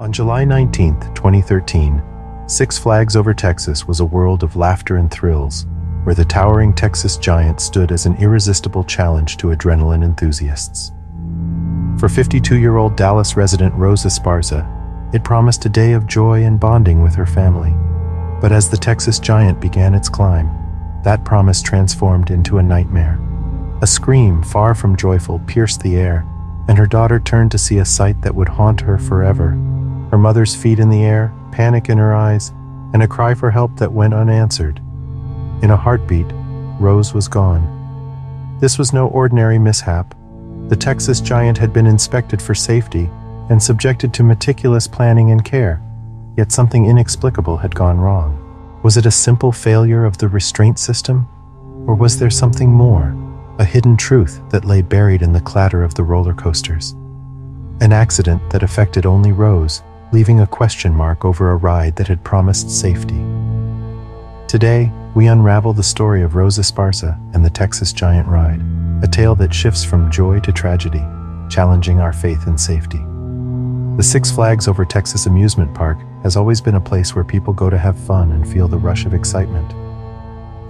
On July 19, 2013, Six Flags Over Texas was a world of laughter and thrills, where the towering Texas giant stood as an irresistible challenge to adrenaline enthusiasts. For 52-year-old Dallas resident Rosa Esparza, it promised a day of joy and bonding with her family. But as the Texas giant began its climb, that promise transformed into a nightmare. A scream far from joyful pierced the air, and her daughter turned to see a sight that would haunt her forever her mother's feet in the air, panic in her eyes, and a cry for help that went unanswered. In a heartbeat, Rose was gone. This was no ordinary mishap. The Texas giant had been inspected for safety and subjected to meticulous planning and care, yet something inexplicable had gone wrong. Was it a simple failure of the restraint system? Or was there something more, a hidden truth that lay buried in the clatter of the roller coasters? An accident that affected only Rose leaving a question mark over a ride that had promised safety. Today, we unravel the story of Rosa Esparza and the Texas Giant Ride, a tale that shifts from joy to tragedy, challenging our faith in safety. The Six Flags Over Texas amusement park has always been a place where people go to have fun and feel the rush of excitement.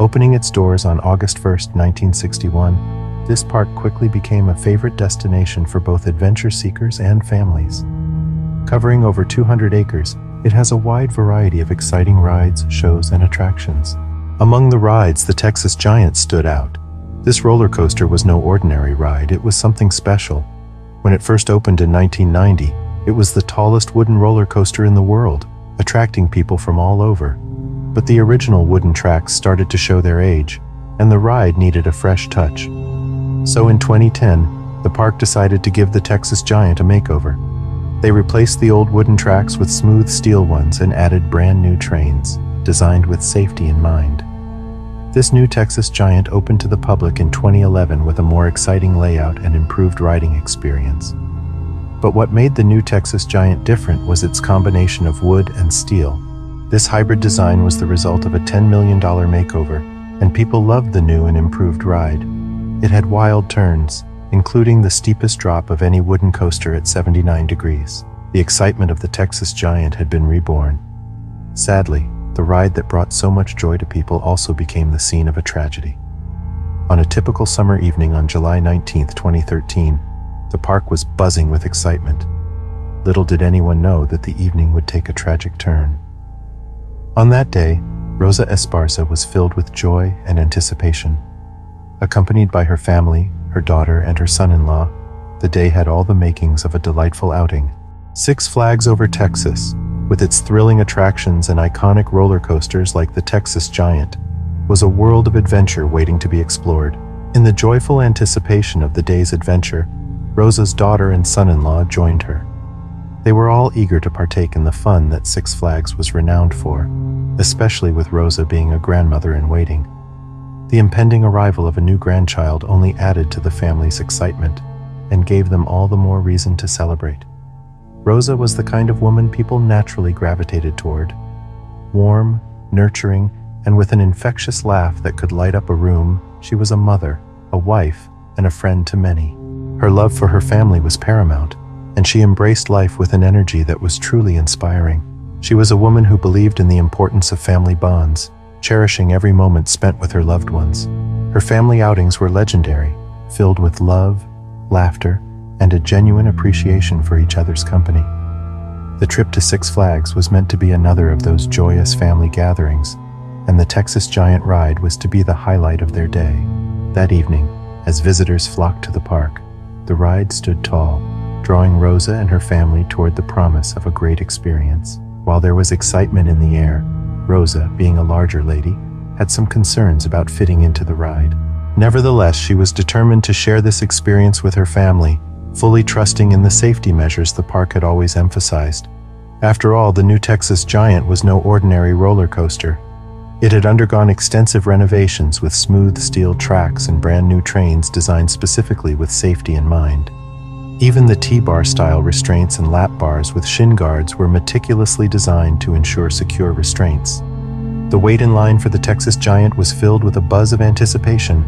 Opening its doors on August 1, 1961, this park quickly became a favorite destination for both adventure seekers and families. Covering over 200 acres, it has a wide variety of exciting rides, shows, and attractions. Among the rides, the Texas Giant stood out. This roller coaster was no ordinary ride, it was something special. When it first opened in 1990, it was the tallest wooden roller coaster in the world, attracting people from all over. But the original wooden tracks started to show their age, and the ride needed a fresh touch. So in 2010, the park decided to give the Texas Giant a makeover. They replaced the old wooden tracks with smooth steel ones and added brand new trains, designed with safety in mind. This new Texas Giant opened to the public in 2011 with a more exciting layout and improved riding experience. But what made the new Texas Giant different was its combination of wood and steel. This hybrid design was the result of a $10 million makeover, and people loved the new and improved ride. It had wild turns, including the steepest drop of any wooden coaster at 79 degrees. The excitement of the Texas Giant had been reborn. Sadly, the ride that brought so much joy to people also became the scene of a tragedy. On a typical summer evening on July 19, 2013, the park was buzzing with excitement. Little did anyone know that the evening would take a tragic turn. On that day, Rosa Esparza was filled with joy and anticipation. Accompanied by her family, her daughter, and her son-in-law, the day had all the makings of a delightful outing. Six Flags Over Texas, with its thrilling attractions and iconic roller coasters like the Texas Giant, was a world of adventure waiting to be explored. In the joyful anticipation of the day's adventure, Rosa's daughter and son-in-law joined her. They were all eager to partake in the fun that Six Flags was renowned for, especially with Rosa being a grandmother in waiting. The impending arrival of a new grandchild only added to the family's excitement and gave them all the more reason to celebrate. Rosa was the kind of woman people naturally gravitated toward. Warm, nurturing, and with an infectious laugh that could light up a room, she was a mother, a wife, and a friend to many. Her love for her family was paramount, and she embraced life with an energy that was truly inspiring. She was a woman who believed in the importance of family bonds cherishing every moment spent with her loved ones. Her family outings were legendary, filled with love, laughter, and a genuine appreciation for each other's company. The trip to Six Flags was meant to be another of those joyous family gatherings, and the Texas Giant Ride was to be the highlight of their day. That evening, as visitors flocked to the park, the ride stood tall, drawing Rosa and her family toward the promise of a great experience. While there was excitement in the air, Rosa, being a larger lady, had some concerns about fitting into the ride. Nevertheless, she was determined to share this experience with her family, fully trusting in the safety measures the park had always emphasized. After all, the new Texas Giant was no ordinary roller coaster. It had undergone extensive renovations with smooth steel tracks and brand new trains designed specifically with safety in mind. Even the T-bar style restraints and lap bars with shin guards were meticulously designed to ensure secure restraints. The wait in line for the Texas Giant was filled with a buzz of anticipation.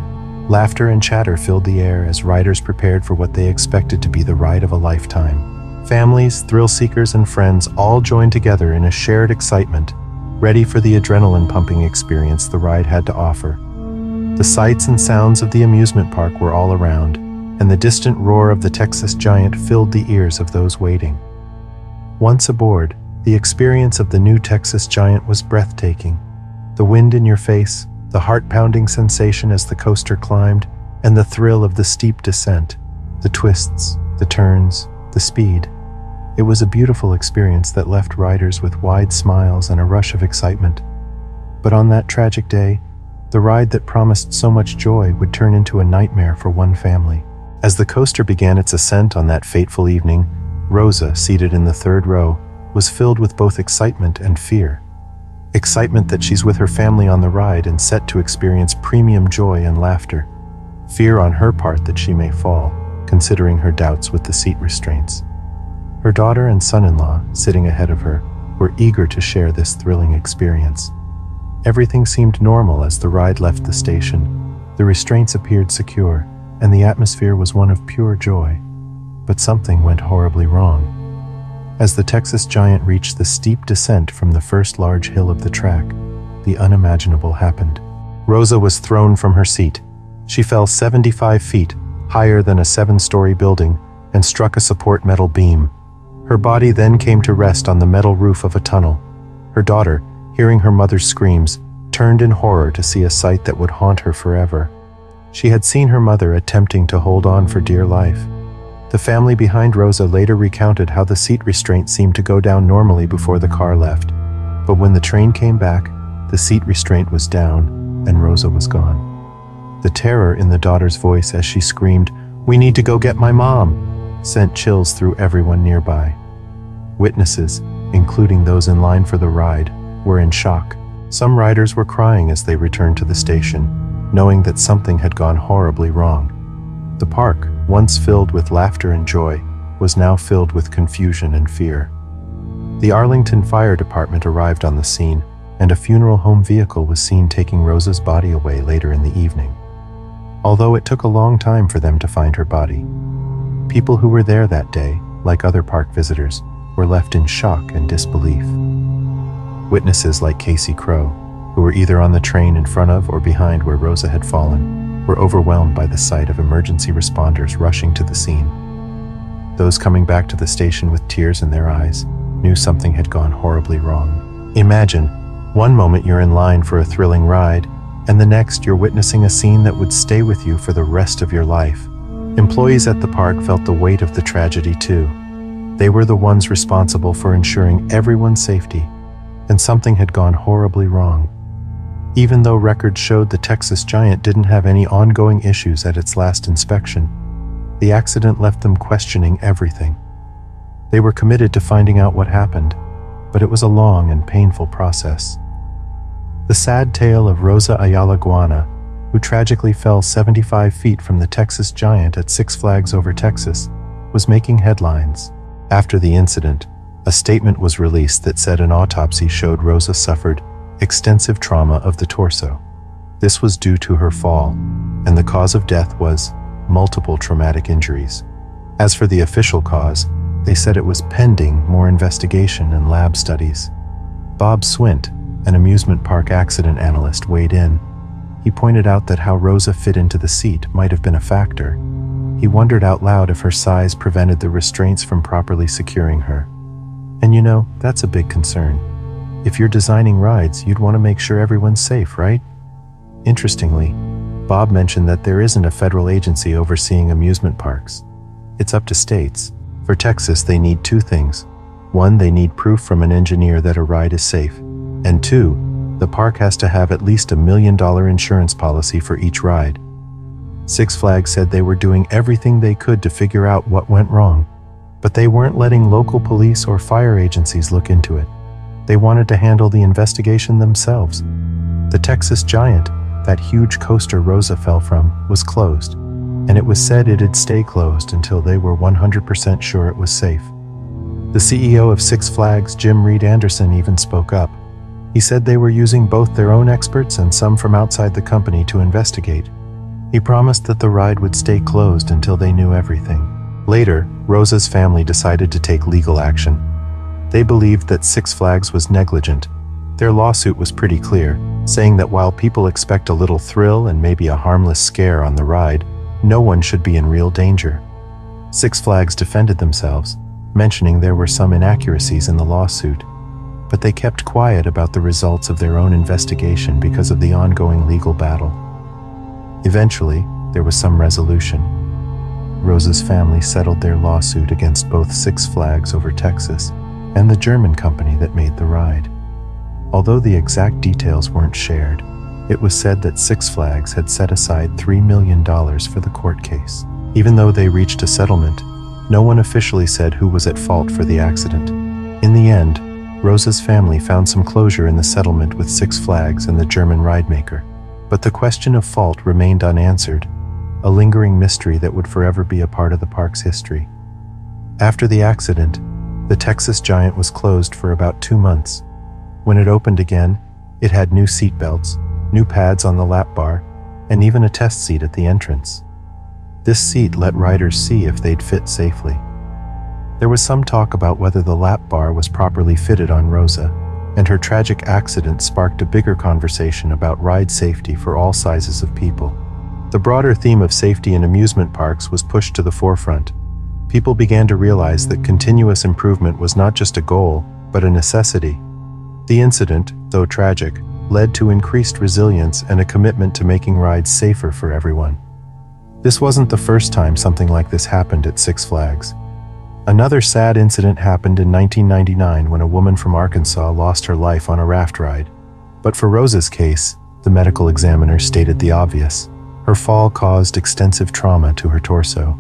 Laughter and chatter filled the air as riders prepared for what they expected to be the ride of a lifetime. Families, thrill seekers, and friends all joined together in a shared excitement, ready for the adrenaline pumping experience the ride had to offer. The sights and sounds of the amusement park were all around, and the distant roar of the Texas Giant filled the ears of those waiting. Once aboard, the experience of the new Texas Giant was breathtaking. The wind in your face, the heart pounding sensation as the coaster climbed, and the thrill of the steep descent, the twists, the turns, the speed. It was a beautiful experience that left riders with wide smiles and a rush of excitement. But on that tragic day, the ride that promised so much joy would turn into a nightmare for one family. As the coaster began its ascent on that fateful evening, Rosa, seated in the third row, was filled with both excitement and fear. Excitement that she's with her family on the ride and set to experience premium joy and laughter. Fear on her part that she may fall, considering her doubts with the seat restraints. Her daughter and son in law, sitting ahead of her, were eager to share this thrilling experience. Everything seemed normal as the ride left the station. The restraints appeared secure, and the atmosphere was one of pure joy. But something went horribly wrong. As the Texas Giant reached the steep descent from the first large hill of the track, the unimaginable happened. Rosa was thrown from her seat. She fell 75 feet, higher than a seven story building, and struck a support metal beam. Her body then came to rest on the metal roof of a tunnel. Her daughter, hearing her mother's screams, turned in horror to see a sight that would haunt her forever. She had seen her mother attempting to hold on for dear life. The family behind Rosa later recounted how the seat restraint seemed to go down normally before the car left. But when the train came back, the seat restraint was down and Rosa was gone. The terror in the daughter's voice as she screamed, We need to go get my mom, sent chills through everyone nearby. Witnesses, including those in line for the ride, were in shock. Some riders were crying as they returned to the station, knowing that something had gone horribly wrong. The park, once filled with laughter and joy, was now filled with confusion and fear. The Arlington Fire Department arrived on the scene, and a funeral home vehicle was seen taking Rosa's body away later in the evening. Although it took a long time for them to find her body, people who were there that day, like other park visitors, were left in shock and disbelief. Witnesses like Casey Crow, who were either on the train in front of or behind where Rosa had fallen, were overwhelmed by the sight of emergency responders rushing to the scene. Those coming back to the station with tears in their eyes knew something had gone horribly wrong. Imagine, one moment you're in line for a thrilling ride, and the next you're witnessing a scene that would stay with you for the rest of your life. Employees at the park felt the weight of the tragedy too. They were the ones responsible for ensuring everyone's safety and something had gone horribly wrong. Even though records showed the Texas Giant didn't have any ongoing issues at its last inspection, the accident left them questioning everything. They were committed to finding out what happened, but it was a long and painful process. The sad tale of Rosa Ayala Goana, who tragically fell 75 feet from the Texas Giant at Six Flags Over Texas, was making headlines. After the incident, a statement was released that said an autopsy showed Rosa suffered extensive trauma of the torso. This was due to her fall, and the cause of death was multiple traumatic injuries. As for the official cause, they said it was pending more investigation and lab studies. Bob Swint, an amusement park accident analyst, weighed in. He pointed out that how Rosa fit into the seat might have been a factor. He wondered out loud if her size prevented the restraints from properly securing her. And you know, that's a big concern. If you're designing rides, you'd want to make sure everyone's safe, right? Interestingly, Bob mentioned that there isn't a federal agency overseeing amusement parks. It's up to states. For Texas, they need two things. One, they need proof from an engineer that a ride is safe. And two, the park has to have at least a million dollar insurance policy for each ride. Six Flags said they were doing everything they could to figure out what went wrong but they weren't letting local police or fire agencies look into it. They wanted to handle the investigation themselves. The Texas Giant, that huge coaster Rosa fell from, was closed, and it was said it'd stay closed until they were 100% sure it was safe. The CEO of Six Flags, Jim Reid-Anderson, even spoke up. He said they were using both their own experts and some from outside the company to investigate. He promised that the ride would stay closed until they knew everything. Later, Rosa's family decided to take legal action. They believed that Six Flags was negligent. Their lawsuit was pretty clear, saying that while people expect a little thrill and maybe a harmless scare on the ride, no one should be in real danger. Six Flags defended themselves, mentioning there were some inaccuracies in the lawsuit, but they kept quiet about the results of their own investigation because of the ongoing legal battle. Eventually, there was some resolution. Rose's family settled their lawsuit against both Six Flags over Texas and the German company that made the ride. Although the exact details weren't shared, it was said that Six Flags had set aside $3 million for the court case. Even though they reached a settlement, no one officially said who was at fault for the accident. In the end, Rosa's family found some closure in the settlement with Six Flags and the German ride maker. but the question of fault remained unanswered, a lingering mystery that would forever be a part of the park's history. After the accident, the Texas Giant was closed for about two months. When it opened again, it had new seat belts, new pads on the lap bar, and even a test seat at the entrance. This seat let riders see if they'd fit safely. There was some talk about whether the lap bar was properly fitted on Rosa, and her tragic accident sparked a bigger conversation about ride safety for all sizes of people. The broader theme of safety in amusement parks was pushed to the forefront. People began to realize that continuous improvement was not just a goal, but a necessity. The incident, though tragic, led to increased resilience and a commitment to making rides safer for everyone. This wasn't the first time something like this happened at Six Flags. Another sad incident happened in 1999 when a woman from Arkansas lost her life on a raft ride. But for Rosa's case, the medical examiner stated the obvious. Her fall caused extensive trauma to her torso.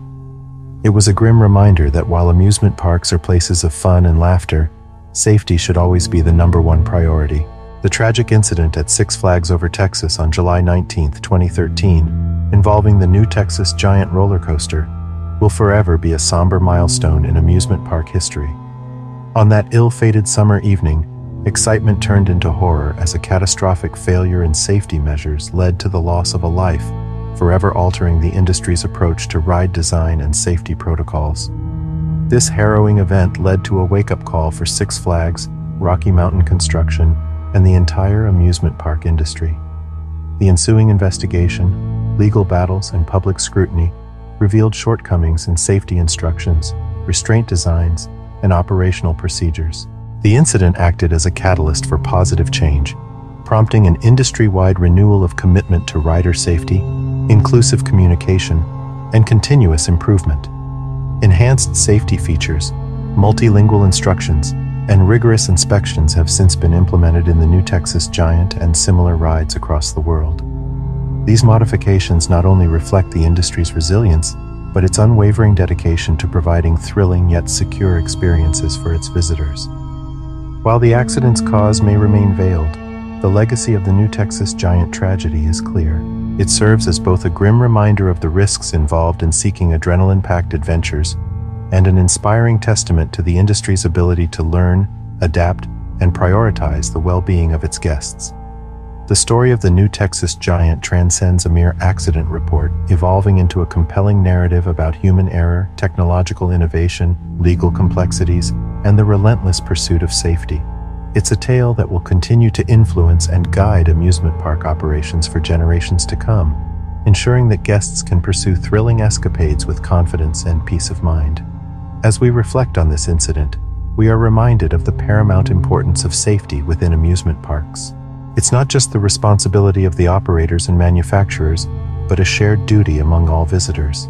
It was a grim reminder that while amusement parks are places of fun and laughter, safety should always be the number one priority. The tragic incident at Six Flags Over Texas on July 19, 2013, involving the new Texas Giant roller coaster, will forever be a somber milestone in amusement park history. On that ill-fated summer evening, excitement turned into horror as a catastrophic failure in safety measures led to the loss of a life, forever altering the industry's approach to ride design and safety protocols. This harrowing event led to a wake-up call for Six Flags, Rocky Mountain Construction, and the entire amusement park industry. The ensuing investigation, legal battles, and public scrutiny revealed shortcomings in safety instructions, restraint designs, and operational procedures. The incident acted as a catalyst for positive change, prompting an industry-wide renewal of commitment to rider safety, inclusive communication, and continuous improvement. Enhanced safety features, multilingual instructions, and rigorous inspections have since been implemented in the new Texas Giant and similar rides across the world. These modifications not only reflect the industry's resilience, but its unwavering dedication to providing thrilling yet secure experiences for its visitors. While the accident's cause may remain veiled, the legacy of the New Texas Giant tragedy is clear. It serves as both a grim reminder of the risks involved in seeking adrenaline-packed adventures and an inspiring testament to the industry's ability to learn, adapt, and prioritize the well-being of its guests. The story of the new Texas giant transcends a mere accident report, evolving into a compelling narrative about human error, technological innovation, legal complexities, and the relentless pursuit of safety. It's a tale that will continue to influence and guide amusement park operations for generations to come, ensuring that guests can pursue thrilling escapades with confidence and peace of mind. As we reflect on this incident, we are reminded of the paramount importance of safety within amusement parks. It's not just the responsibility of the operators and manufacturers, but a shared duty among all visitors.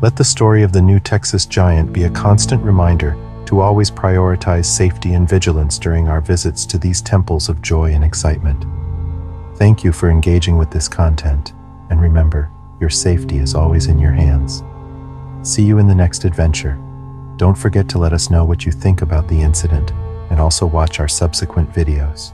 Let the story of the new Texas Giant be a constant reminder to always prioritize safety and vigilance during our visits to these temples of joy and excitement. Thank you for engaging with this content, and remember, your safety is always in your hands. See you in the next adventure. Don't forget to let us know what you think about the incident and also watch our subsequent videos.